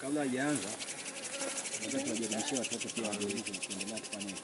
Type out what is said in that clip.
Kabla hajaanza nataka watoto pia waweze kuendelea kufanya hivi.